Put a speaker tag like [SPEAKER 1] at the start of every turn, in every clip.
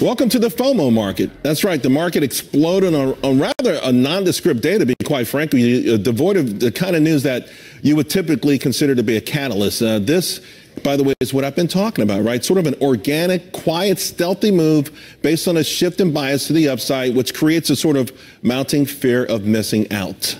[SPEAKER 1] Welcome to the FOMO market. That's right. The market exploded on, on rather a nondescript day, to be quite frank, uh, devoid of the kind of news that you would typically consider to be a catalyst. Uh, this, by the way, is what I've been talking about, right? Sort of an organic, quiet, stealthy move based on a shift in bias to the upside, which creates a sort of mounting fear of missing out.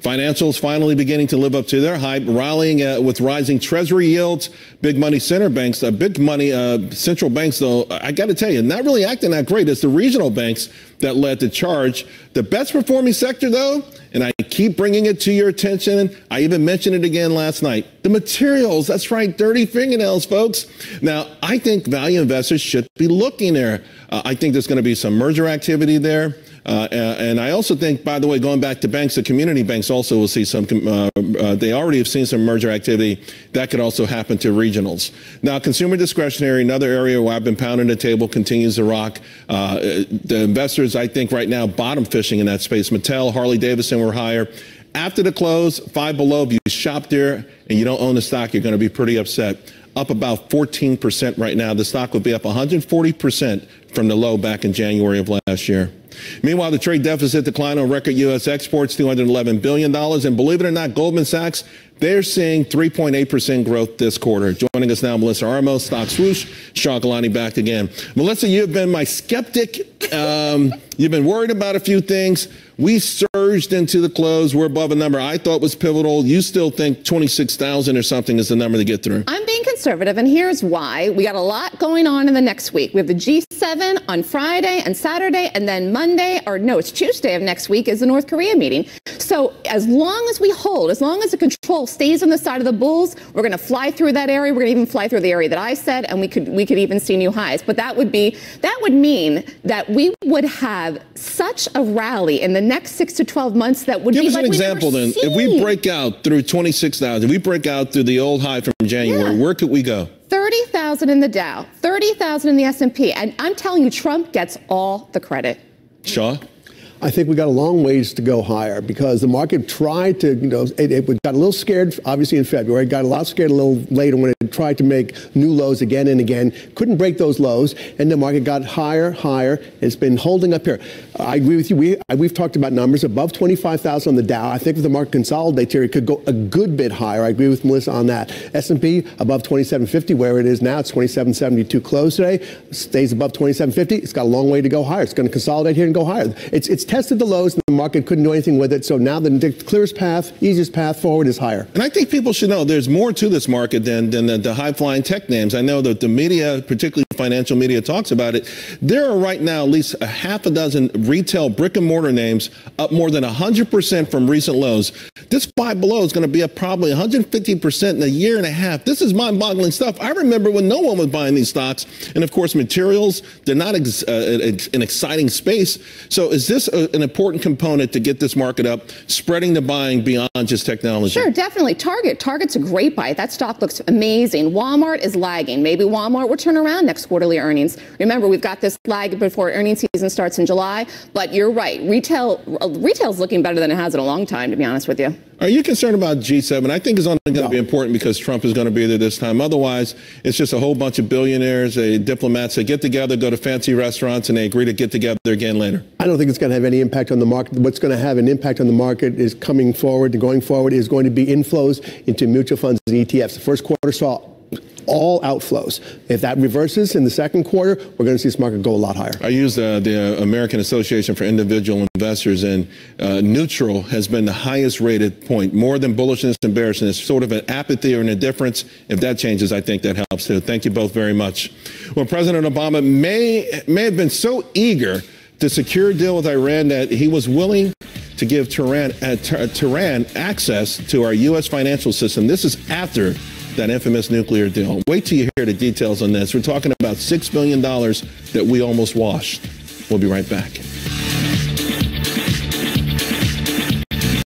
[SPEAKER 1] Financials finally beginning to live up to their hype, rallying uh, with rising treasury yields. Big money center banks, uh, big money uh, central banks, though, I got to tell you, not really acting that great. It's the regional banks that led the charge. The best performing sector, though, and I keep bringing it to your attention. I even mentioned it again last night. The materials, that's right, dirty fingernails, folks. Now, I think value investors should be looking there. Uh, I think there's going to be some merger activity there. Uh, and I also think, by the way, going back to banks, the community banks also will see some, uh, uh, they already have seen some merger activity. That could also happen to regionals. Now, consumer discretionary, another area where I've been pounding the table, continues to rock. Uh, the investors, I think, right now, bottom fishing in that space. Mattel, Harley Davidson were higher. After the close, five below, if you shop there and you don't own the stock, you're going to be pretty upset up about 14% right now. The stock would be up 140% from the low back in January of last year. Meanwhile, the trade deficit declined on record U.S. exports, $211 billion. And believe it or not, Goldman Sachs, they're seeing 3.8% growth this quarter. Joining us now, Melissa Armo, Stock Swoosh, Sean Gilani back again. Melissa, you've been my skeptic. Um, you've been worried about a few things. We surged into the close. We're above a number I thought was pivotal. You still think 26,000 or something is the number to get through?
[SPEAKER 2] I'm being conservative, and here's why. We got a lot going on in the next week. We have the G7 on Friday and Saturday, and then Monday, or no, it's Tuesday of next week, is the North Korea meeting. So as long as we hold, as long as the control stays on the side of the bulls, we're going to fly through that area. We're going to even fly through the area that I said, and we could we could even see new highs. But that would be that would mean that we would have such a rally in the next six to 12 months that would
[SPEAKER 1] Give
[SPEAKER 2] be
[SPEAKER 1] us
[SPEAKER 2] like
[SPEAKER 1] an example then.
[SPEAKER 2] Seen.
[SPEAKER 1] If we break out through 26,000, if we break out through the old high from January, yeah. where could we go?
[SPEAKER 2] 30,000 in the Dow, 30,000 in the S&P, and I'm telling you Trump gets all the credit.
[SPEAKER 1] Shah?
[SPEAKER 3] I think we got a long ways to go higher because the market tried to, you know, it, it, got a little scared, obviously in February, got a lot scared a little later when it tried to make new lows again and again. Couldn't break those lows, and the market got higher, higher. It's been holding up here. I agree with you. We, we've talked about numbers above 25,000 on the Dow. I think if the market consolidates here, it could go a good bit higher. I agree with Melissa on that. S&P above 2750, where it is now, it's 2772 close today. Stays above 2750. It's got a long way to go higher. It's going to consolidate here and go higher. It's, it's tested the lows and the market couldn't do anything with it. So now the clearest path, easiest path forward is higher.
[SPEAKER 1] And I think people should know there's more to this market than, than the, the high flying tech names. I know that the media, particularly financial media, talks about it. There are right now at least a half a dozen retail brick and mortar names up more than 100% from recent lows. This five below is going to be up probably 150% in a year and a half. This is mind boggling stuff. I remember when no one was buying these stocks. And of course, materials, they're not ex- uh, an exciting space. So is this a an important component to get this market up, spreading the buying beyond just technology.
[SPEAKER 2] Sure, definitely. Target. Target's a great buy. That stock looks amazing. Walmart is lagging. Maybe Walmart will turn around next quarterly earnings. Remember, we've got this lag before earnings season starts in July. But you're right. Retail uh, retail's looking better than it has in a long time, to be honest with you.
[SPEAKER 1] Are you concerned about G7? I think it's only going to no. be important because Trump is going to be there this time. Otherwise, it's just a whole bunch of billionaires, a diplomats that get together, go to fancy restaurants, and they agree to get together again later.
[SPEAKER 3] I don't think it's going to have any impact on the market. What's going to have an impact on the market is coming forward and going forward is going to be inflows into mutual funds and ETFs. The first quarter saw all outflows. If that reverses in the second quarter, we're going to see this market go a lot higher.
[SPEAKER 1] I use uh, the American Association for Individual Investors, and uh, neutral has been the highest rated point, more than bullishness and bearishness, sort of an apathy or an indifference. If that changes, I think that helps too. Thank you both very much. Well, President Obama may, may have been so eager to secure a deal with Iran that he was willing to give Tehran, uh, Tehran access to our U.S. financial system. This is after that infamous nuclear deal. Wait till you hear the details on this. We're talking about $6 billion that we almost washed. We'll be right back.